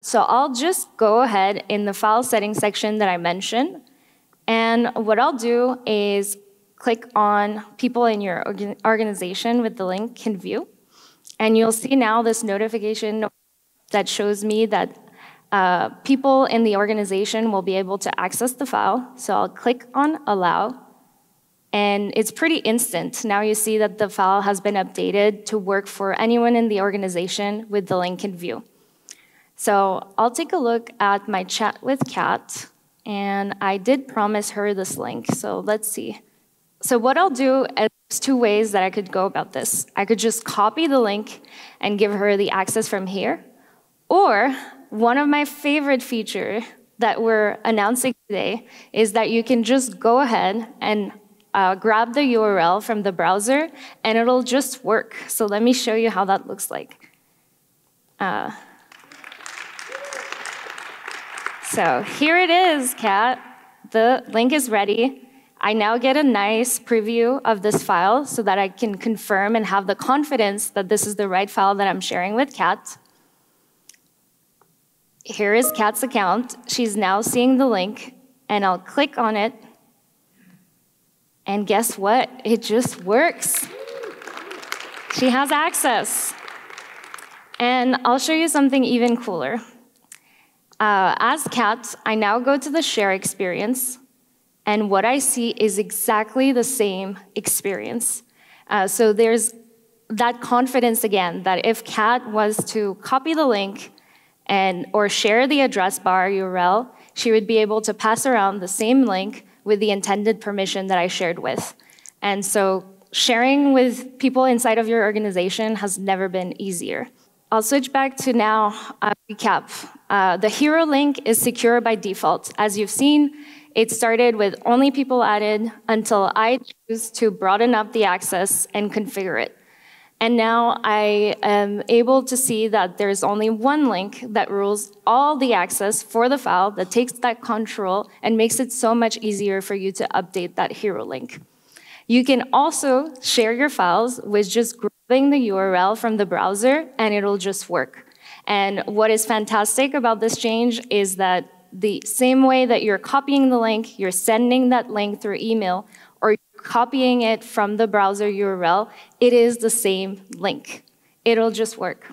So I'll just go ahead in the file settings section that I mentioned. And what I'll do is click on people in your organization with the link can view. And you'll see now this notification that shows me that uh, people in the organization will be able to access the file. So I'll click on allow. And it's pretty instant. Now you see that the file has been updated to work for anyone in the organization with the link in view. So I'll take a look at my chat with Kat, and I did promise her this link, so let's see. So what I'll do is two ways that I could go about this. I could just copy the link and give her the access from here, or one of my favorite features that we're announcing today is that you can just go ahead and uh, grab the URL from the browser and it'll just work. So let me show you how that looks like. Uh, so here it is, Kat. The link is ready. I now get a nice preview of this file so that I can confirm and have the confidence that this is the right file that I'm sharing with Kat. Here is Kat's account. She's now seeing the link, and I'll click on it and guess what? It just works. She has access. And I'll show you something even cooler. Uh, as Kat, I now go to the share experience, and what I see is exactly the same experience. Uh, so there's that confidence again that if Kat was to copy the link and or share the address bar URL, she would be able to pass around the same link with the intended permission that I shared with. And so sharing with people inside of your organization has never been easier. I'll switch back to now uh, recap. Uh, the hero link is secure by default. As you've seen, it started with only people added until I choose to broaden up the access and configure it. And now I am able to see that there's only one link that rules all the access for the file that takes that control and makes it so much easier for you to update that hero link. You can also share your files with just the URL from the browser and it'll just work. And what is fantastic about this change is that the same way that you're copying the link, you're sending that link through email, or copying it from the browser URL, it is the same link. It'll just work.